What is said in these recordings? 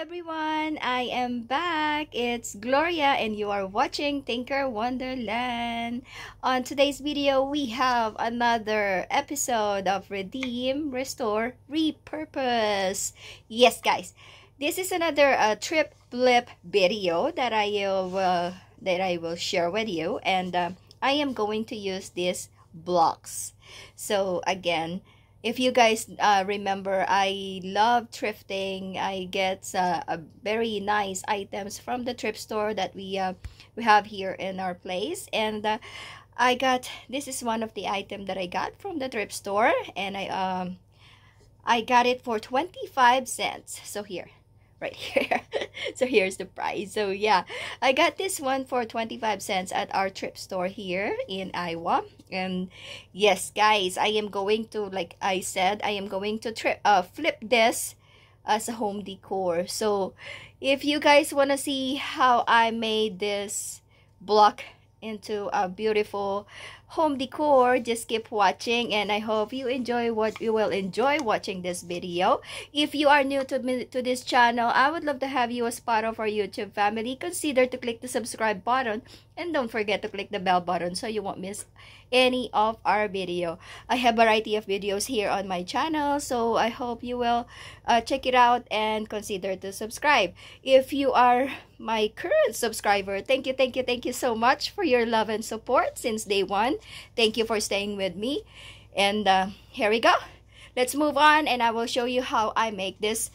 everyone! I am back. It's Gloria and you are watching Tinker Wonderland. On today's video, we have another episode of Redeem, Restore, Repurpose. Yes, guys. This is another uh, thrift flip video that I will uh, that I will share with you and uh, I am going to use these blocks. So again, if you guys uh, remember, I love thrifting. I get uh, a very nice items from the thrift store that we uh, we have here in our place, and uh, I got this is one of the item that I got from the thrift store, and I um I got it for twenty five cents. So here, right here. So here's the price. So yeah i got this one for 25 cents at our thrift store here in iowa. And yes guys i am going to like i said i am going to thrift uh flip this as a home decor. So if you guys want to see how i made this block into a beautiful home decor. Just keep watching and i hope you enjoy what you will enjoy watching this video. If you are new to me to this channel i would love to have you as part of our youtube family. Consider to click the subscribe button and don't forget to click the bell button so you won't miss any of our video. I have a variety of videos here on my channel so i hope you will uh, check it out and consider to subscribe. If you are my current subscriber thank you thank you thank you so much for your love and support since day one. Thank you for staying with me. And uh, here we go. Let's move on and i will show you how i make this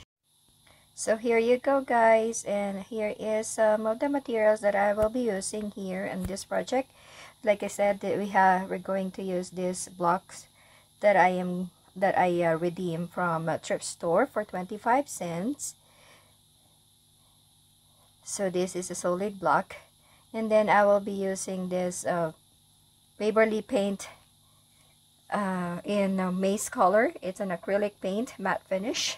so here you go guys and here is some of the materials that i will be using here in this project. Like I said that we have we're going to use these blocks that I am that I uh, redeem from a thrift store for 25 cents. So this is a solid block. And then I will be using this uh, Waverly paint uh, in uh, maize color. It's an acrylic paint matte finish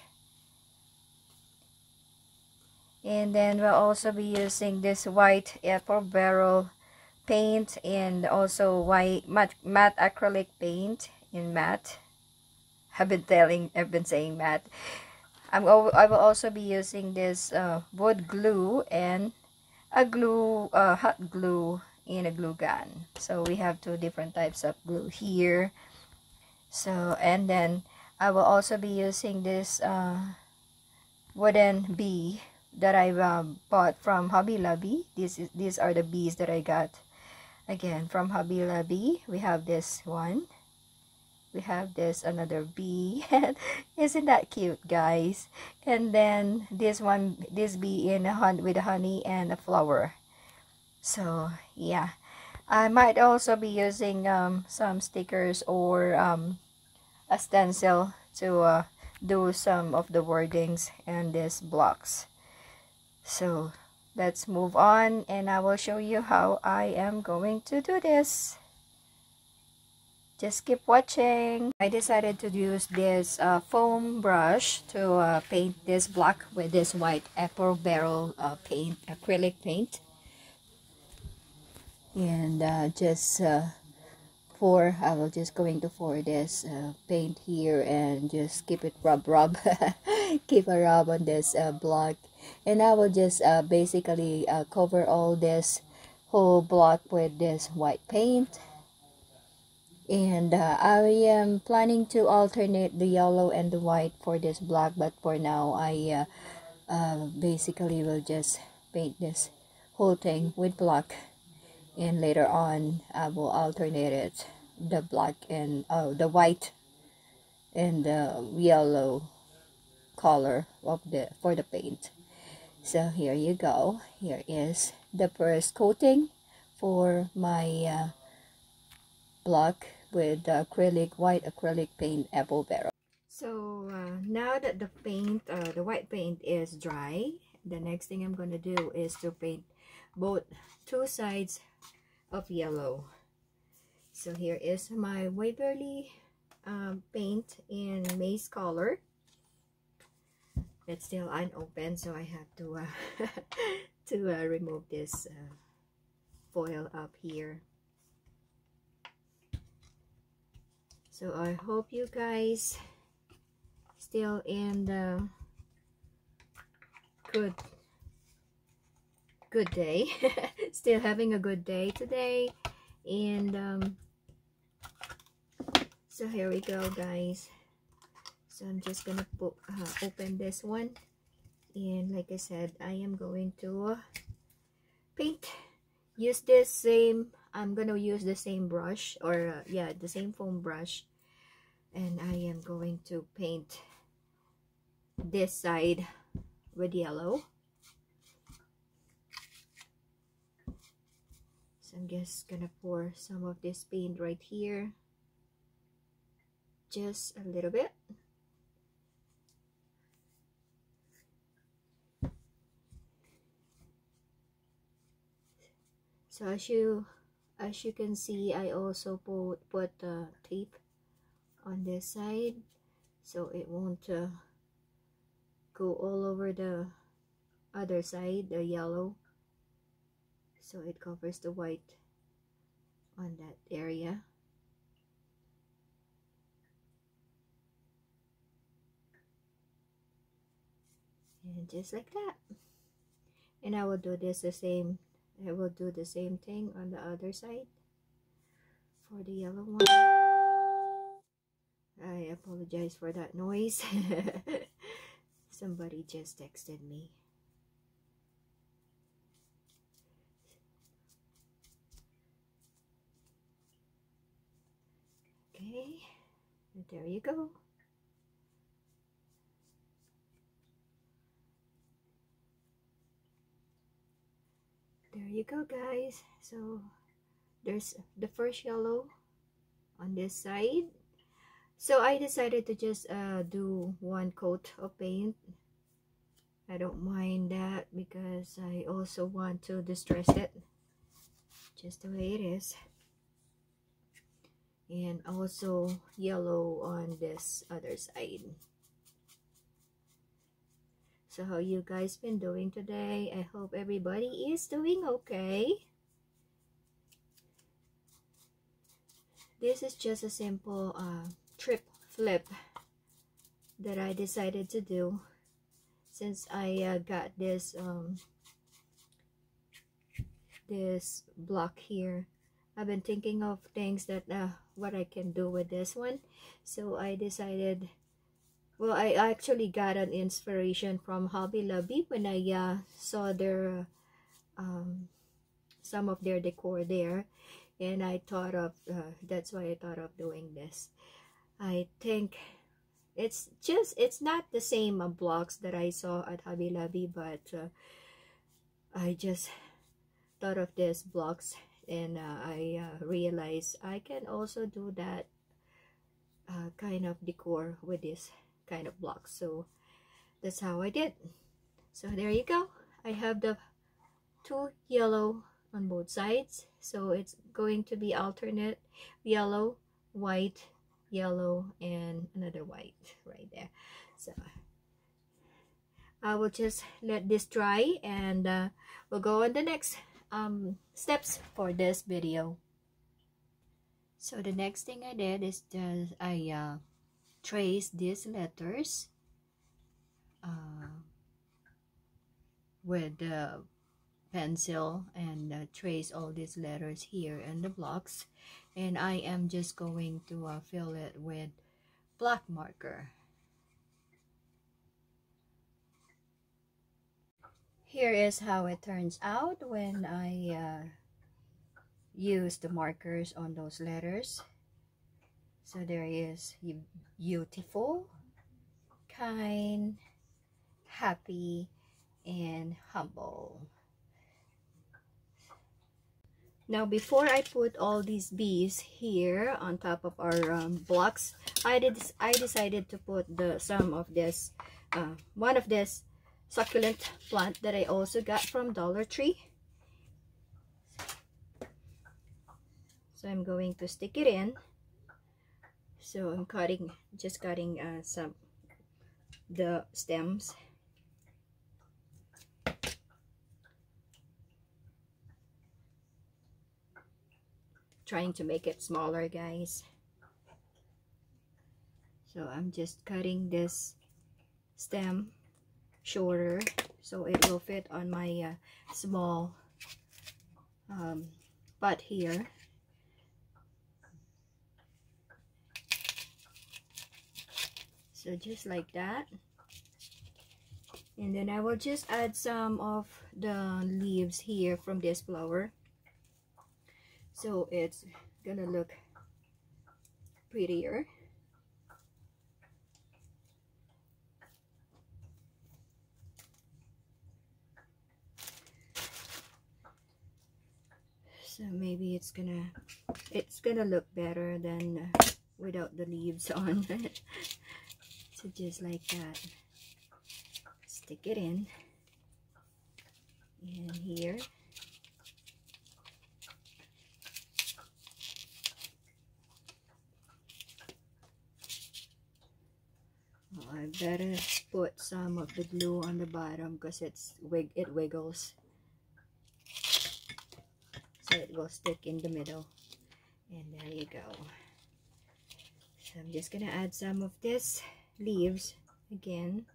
and then we'll also be using this white apple barrel paint and also white matte, matte acrylic paint in matte. I've been telling, I've been saying matte. I'm, I will also be using this uh, wood glue and a glue, uh, hot glue in a glue gun. So we have two different types of glue here. So, and then I will also be using this uh, wooden bee that I uh, bought from Hobby Lobby. These, these are the bees that I got. Again from Hobby Lobby we have this one. We have this another bee. Isn't that cute guys? And then this one this bee in a hunt with honey and a flower. So yeah. I might also be using um, some stickers or um, a stencil to uh, do some of the wordings and these blocks so let's move on and I will show you how I am going to do this. Just keep watching. I decided to use this uh, foam brush to uh, paint this block with this white apple barrel uh, paint acrylic paint. And uh, just uh, pour I will just going to pour this uh, paint here and just keep it rub rub keep a rub on this block. And I will just uh, basically uh, cover all this whole block with this white paint. And uh, I am planning to alternate the yellow and the white for this block but for now I uh, uh, basically will just paint this whole thing with black and later on I will alternate it the black and oh the white and the yellow color of the for the paint. So here you go. Here is the first coating for my uh, block with acrylic white acrylic paint apple barrel. So uh, now that the paint uh, the white paint is dry the next thing I'm going to do is to paint both two sides of yellow. So here is my Waverly um, paint in maize color it's still unopened so I have to uh, to uh, remove this uh, foil up here. So I hope you guys still in the good good day still having a good day today. And um, so here we go guys so I'm just gonna put, uh, open this one. And like I said I am going to paint. Use this same I'm gonna use the same brush or uh, yeah the same foam brush. And I am going to paint this side with yellow. So I'm just gonna pour some of this paint right here. Just a little bit so as you as you can see I also put put uh, tape on this side so it won't uh, go all over the other side the yellow. So it covers the white on that area. And just like that. And I will do this the same I will do the same thing on the other side for the yellow one. I apologize for that noise. Somebody just texted me. Okay, there you go. There you go guys. So there's the first yellow on this side. So I decided to just uh, do one coat of paint. I don't mind that because I also want to distress it just the way it is. And also yellow on this other side so how you guys been doing today? I hope everybody is doing okay. This is just a simple uh, thrift flip that I decided to do since I uh, got this um, this block here. I've been thinking of things that uh, what I can do with this one. So I decided well i actually got an inspiration from hobby lobby when i uh, saw their um, some of their decor there. And i thought of uh, that's why i thought of doing this. I think it's just it's not the same uh, blocks that i saw at hobby lobby but uh, i just thought of these blocks and uh, i uh, realized i can also do that uh, kind of decor with this kind of block so that's how I did. So there you go. I have the two yellow on both sides. So it's going to be alternate yellow white yellow and another white right there. So I will just let this dry and uh, we'll go on the next um, steps for this video. So the next thing I did is just I uh, trace these letters uh, with the pencil and uh, trace all these letters here in the blocks. And I am just going to uh, fill it with black marker. Here is how it turns out when I uh, use the markers on those letters so there is beautiful, kind, happy, and humble. Now, before I put all these bees here on top of our um, blocks, I did I decided to put the some of this, uh, one of this succulent plant that I also got from Dollar Tree. So I'm going to stick it in so I'm cutting just cutting uh, some the stems. Trying to make it smaller guys. So I'm just cutting this stem shorter so it will fit on my uh, small um, butt here so just like that. And then I will just add some of the leaves here from this flower. So it's gonna look prettier. So maybe it's gonna it's gonna look better than without the leaves on just like that. Stick it in. And here. Oh, I better put some of the glue on the bottom because it's wig it wiggles. So it will stick in the middle. And there you go. So I'm just gonna add some of this leaves again.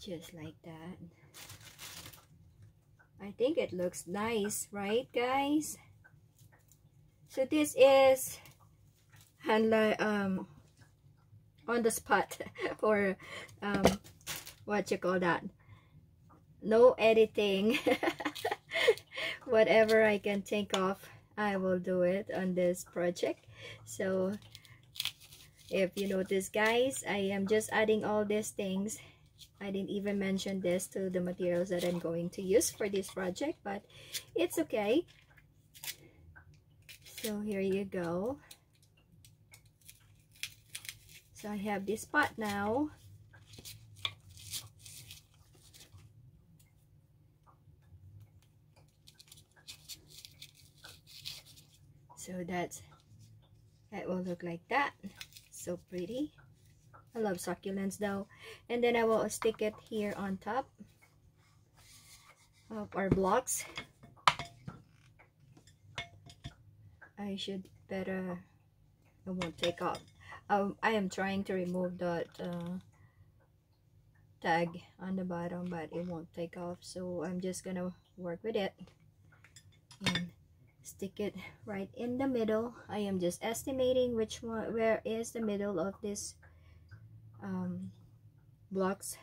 Just like that. I think it looks nice right guys? So this is um on the spot or um what you call that? No editing. Whatever I can think of I will do it on this project so if you notice guys I am just adding all these things I didn't even mention this to the materials that I'm going to use for this project, but it's okay. So here you go. So I have this pot now. So that's, that will look like that. So pretty. I love succulents though. And then I will stick it here on top of our blocks. I should better, I won't take off. Um, I am trying to remove that uh, tag on the bottom but it won't take off so I'm just gonna work with it and stick it right in the middle. I am just estimating which one where is the middle of this um, blocks.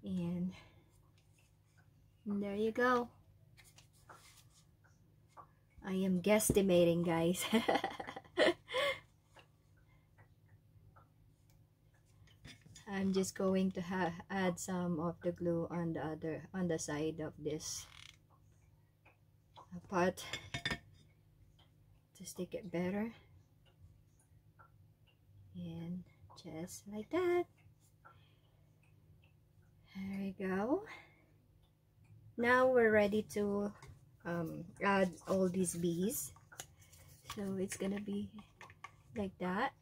And, there you go. I am guesstimating guys. I'm just going to add some of the glue on the other on the side of this pot to stick it better. And just like that. There we go. Now we're ready to um, add all these bees. So it's gonna be like that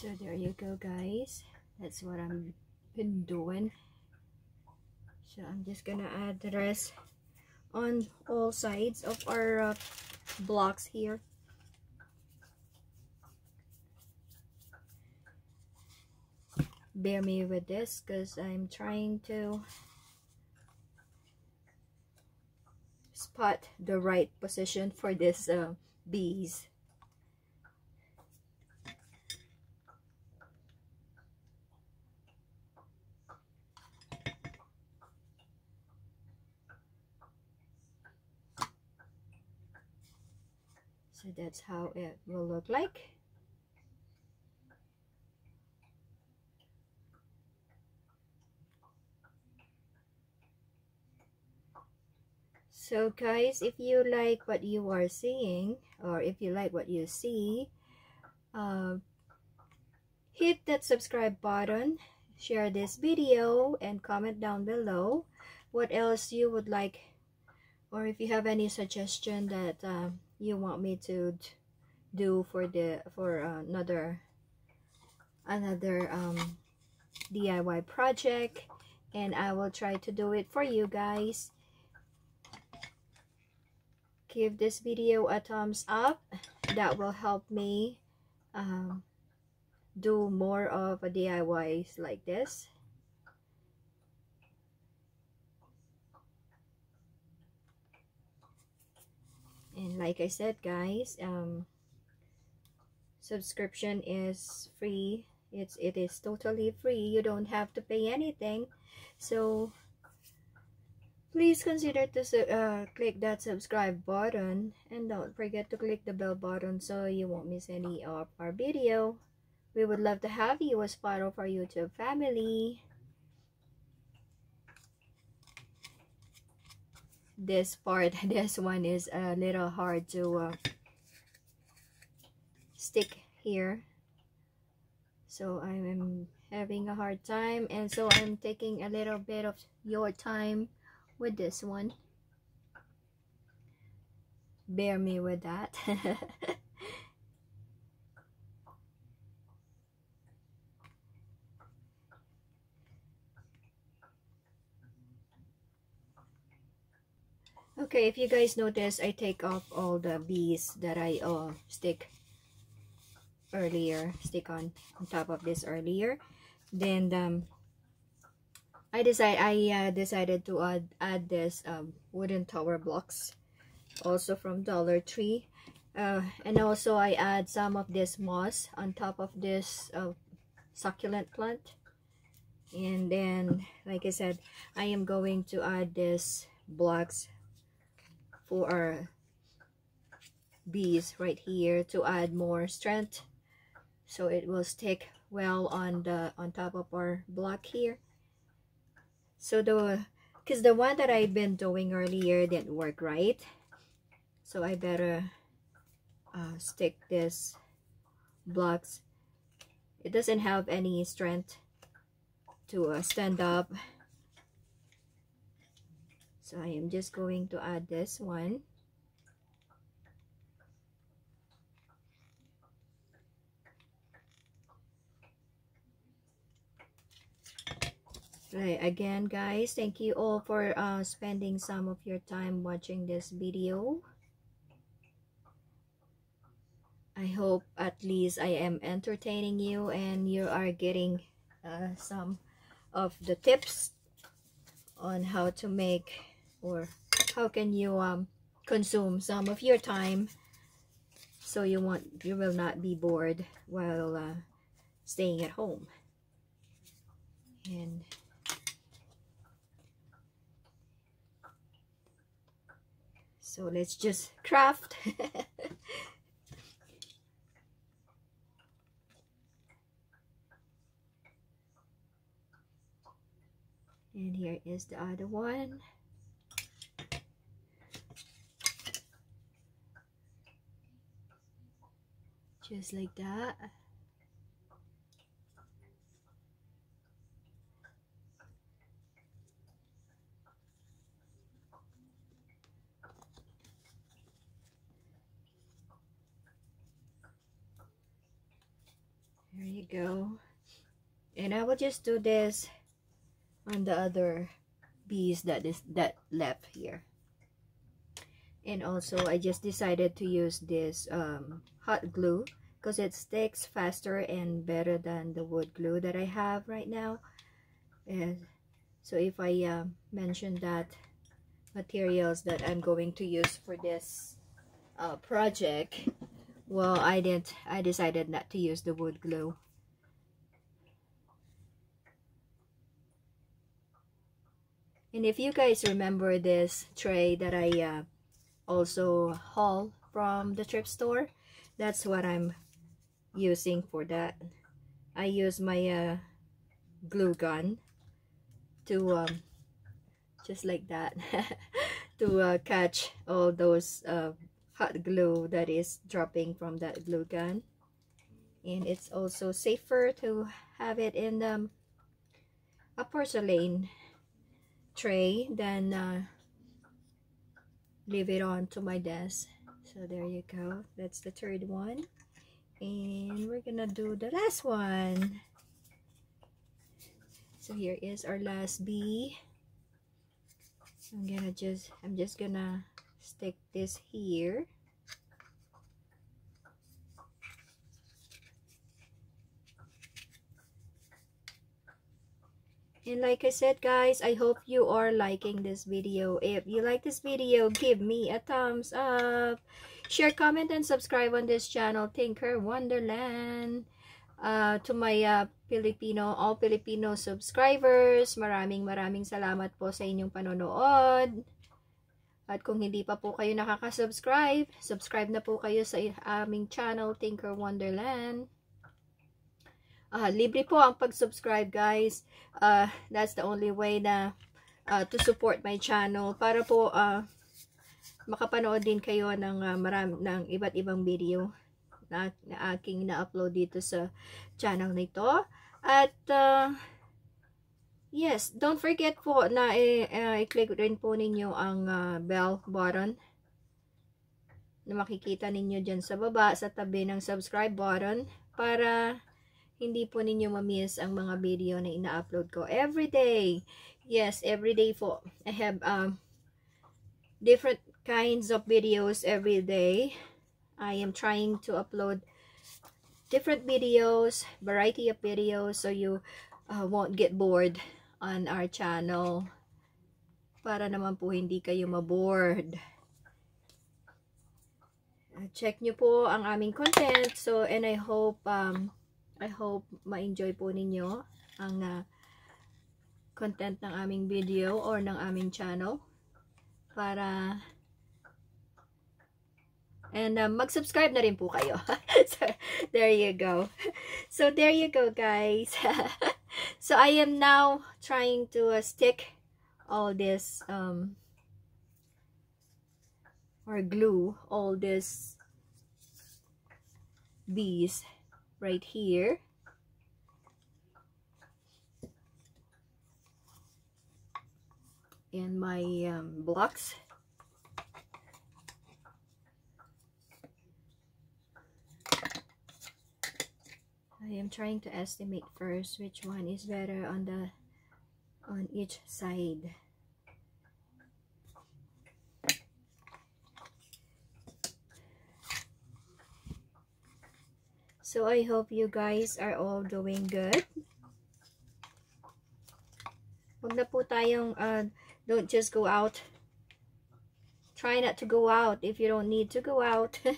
so there you go guys. That's what I'm been doing. So I'm just gonna add the rest on all sides of our uh, blocks here. Bear me with this because I'm trying to spot the right position for this uh, bees so that's how it will look like. So guys, if you like what you are seeing or if you like what you see, uh, hit that subscribe button, share this video, and comment down below what else you would like or if you have any suggestion that uh, you want me to do for the for another another um, DIY project and I will try to do it for you guys. Give this video a thumbs up. That will help me um, do more of a DIYs like this and like I said guys um, subscription is free. It's it is totally free. You don't have to pay anything. So please consider to uh, click that subscribe button. And don't forget to click the bell button so you won't miss any of our video. We would love to have you as part of our youtube family this part this one is a little hard to uh, stick here. So I'm having a hard time and so I'm taking a little bit of your time with this one. Bear me with that okay if you guys notice I take off all the bees that I uh, stick earlier stick on, on top of this earlier. Then um, I decide I uh, decided to add add this um, wooden tower blocks also from Dollar Tree. Uh, and also I add some of this moss on top of this uh, succulent plant. And then like I said I am going to add this blocks for our bees right here to add more strength. So it will stick well on the on top of our block here. So the because the one that I've been doing earlier didn't work right? So I better uh, stick this blocks. It doesn't have any strength to uh, stand up so I am just going to add this one Right, again guys, thank you all for uh, spending some of your time watching this video. I hope at least I am entertaining you and you are getting uh, some of the tips on how to make or how can you um, consume some of your time so you want you will not be bored while uh, staying at home? And so let's just craft. And here is the other one just like that. There you go. And I will just do this on the other bees that is that left here and also I just decided to use this um, hot glue because it sticks faster and better than the wood glue that I have right now. And so if I uh, mention that materials that I'm going to use for this uh, project well I didn't I decided not to use the wood glue. And if you guys remember this tray that I uh, also haul from the thrift store. That's what I'm using for that. I use my uh, glue gun to um, just like that to uh, catch all those uh, hot glue that is dropping from that glue gun. And it's also safer to have it in um, a porcelain tray than uh, leave it on to my desk. So there you go. That's the third one. And we're gonna do the last one. So here is our last bee I'm gonna just I'm just gonna stick this here And like I said guys, I hope you are liking this video. If you like this video, give me a thumbs up. Share, comment, and subscribe on this channel, Tinker Wonderland. Uh, to my uh, Filipino, all Filipino subscribers, maraming maraming salamat po sa inyong panonood. At kung hindi pa po kayo nakaka-subscribe, subscribe na po kayo sa aming channel, Tinker Wonderland. Uh, libre po ang pag-subscribe guys. Uh, that's the only way na uh, to support my channel para po uh, makapanood din kayo ng uh, marami ng iba't ibang video na, na aking na-upload dito sa channel nito. At uh, yes, don't forget po na i-click rin po ninyo ang uh, bell button na makikita ninyo dyan sa baba sa tabi ng subscribe button para hindi po ninyo ma-miss ang mga video na ina-upload ko every day. Yes, every day po. I have um, different kinds of videos every day. I am trying to upload different videos, variety of videos so you uh, won't get bored on our channel. Para naman po hindi kayo mabored. Check nyo po ang aming content. So, and I hope um, I hope ma-enjoy po ninyo ang uh, content ng aming video or ng aming channel para and uh, mag-subscribe na rin po kayo. so, there you go. So, there you go, guys. so, I am now trying to uh, stick all this um, or glue all this bees right here. And my um, blocks. I am trying to estimate first which one is better on the on each side. So I hope you guys are all doing good. Huwag na po tayong, uh, don't just go out. Try not to go out if you don't need to go out.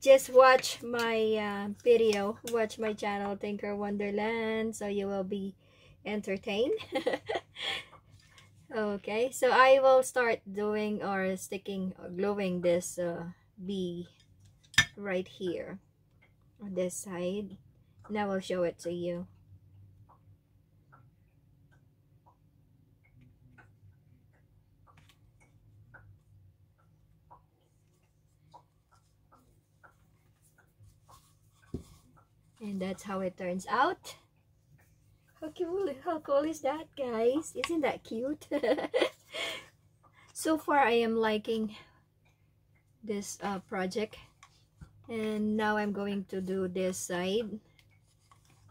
just watch my uh, video. Watch my channel, Tinker Wonderland. So you will be entertained. okay, so I will start doing or sticking or gluing this uh, bee right here on this side. And I will show it to you. And that's how it turns out. How cool how cool is that guys? Isn't that cute? So far I am liking this uh, project and now I'm going to do this side.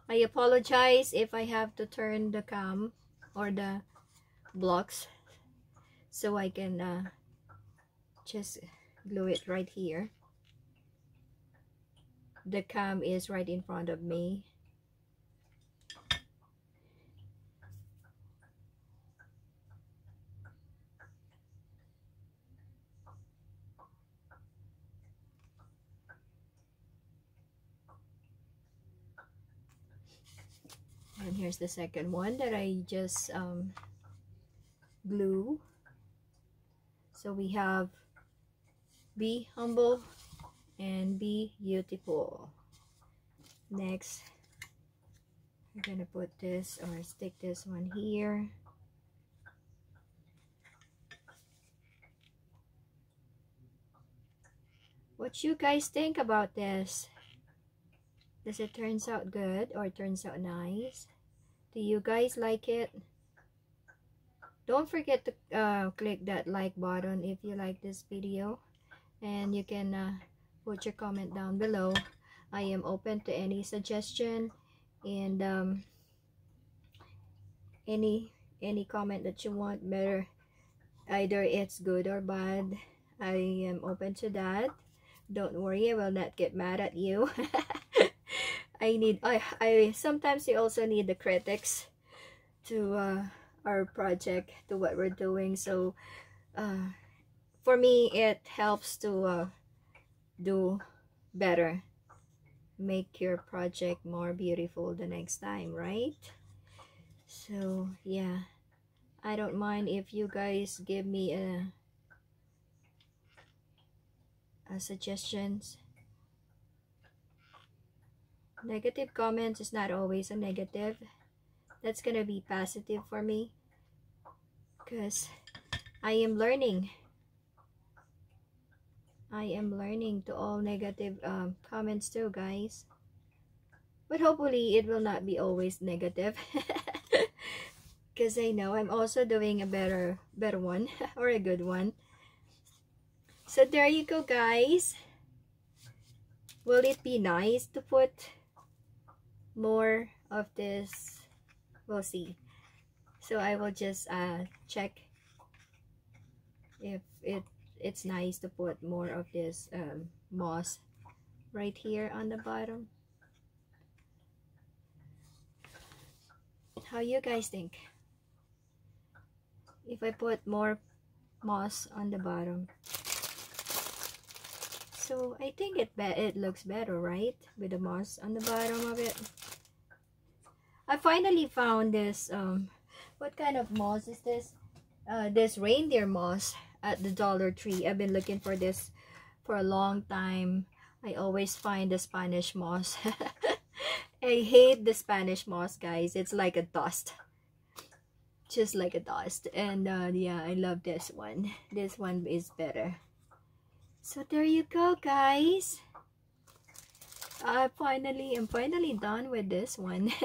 I apologize if I have to turn the cam or the blocks so I can uh, just glue it right here. The cam is right in front of me here's the second one that I just um, glue. So we have be humble and be beautiful. Next we're gonna put this or stick this one here. What you guys think about this? Does it turns out good or turns out nice? Do you guys like it? Don't forget to uh, click that like button if you like this video. And you can uh, put your comment down below. I am open to any suggestion and um, any any comment that you want. Better either it's good or bad I am open to that. Don't worry I will not get mad at you I need I, I sometimes you also need the critics to uh, our project to what we're doing. So uh, for me it helps to uh, do better. Make your project more beautiful the next time right? So yeah. I don't mind if you guys give me a, a suggestions negative comments is not always a negative. That's gonna be positive for me. Because I am learning. I am learning to all negative um, comments too guys. But hopefully it will not be always negative. Because I know I'm also doing a better better one or a good one. So there you go guys. Will it be nice to put more of this. We'll see. So I will just uh, check if it it's nice to put more of this um, moss right here on the bottom. How you guys think? If I put more moss on the bottom. So I think it it looks better right? With the moss on the bottom of it I finally found this um what kind of moss is this? Uh this reindeer moss at the dollar tree. I've been looking for this for a long time. I always find the Spanish moss. I hate the Spanish moss guys. It's like a dust. Just like a dust. And uh, yeah I love this one. This one is better. So there you go guys I finally am finally done with this one.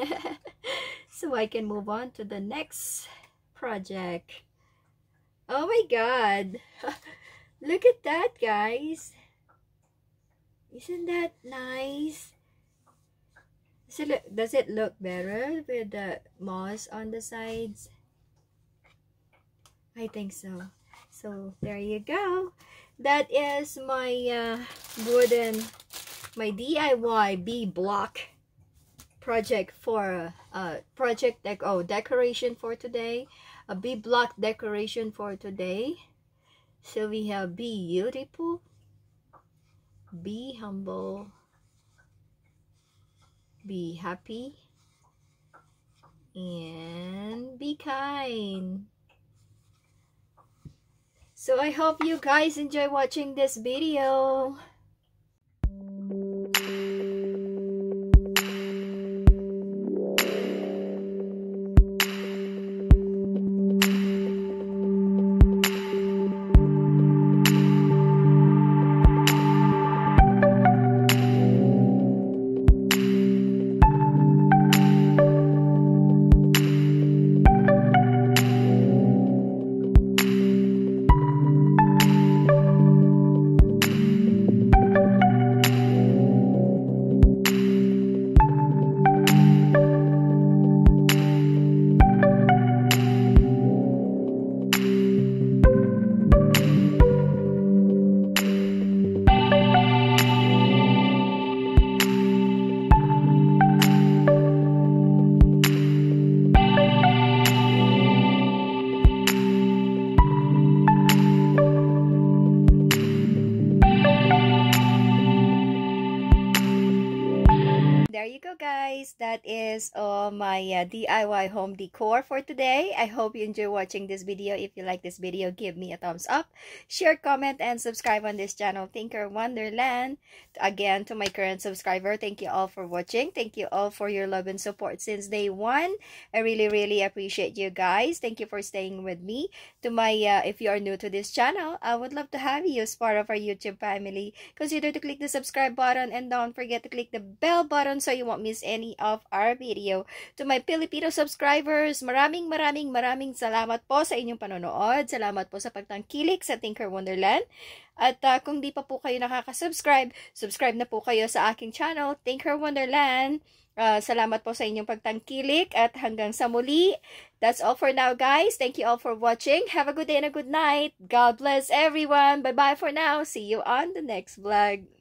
So I can move on to the next project. Oh my god. Look at that guys. Isn't that nice? Does it, look, does it look better with the moss on the sides? I think so. So there you go. That is my uh, wooden my DIY bee block project for uh project dec oh decoration for today a bee block decoration for today. So we have be beautiful. Be humble. Be happy. And be kind. So I hope you guys enjoy watching this video my uh, DIY home decor for today. I hope you enjoy watching this video. If you like this video, give me a thumbs up, share, comment, and subscribe on this channel, Tinker Wonderland. Again, to my current subscriber, thank you all for watching. Thank you all for your love and support since day one. I really, really appreciate you guys. Thank you for staying with me. To my, uh, if you are new to this channel, I would love to have you as part of our YouTube family. Consider to click the subscribe button and don't forget to click the bell button so you won't miss any of our video. To my Filipino subscribers, maraming maraming maraming salamat po sa inyong panonood. Salamat po sa pagtangkilik sa Tinker Wonderland. At uh, kung di pa po kayo nakaka-subscribe, subscribe na po kayo sa aking channel, Tinker Wonderland. Uh, salamat po sa inyong pagtangkilik at hanggang sa muli. That's all for now, guys. Thank you all for watching. Have a good day and a good night. God bless everyone. Bye-bye for now. See you on the next vlog.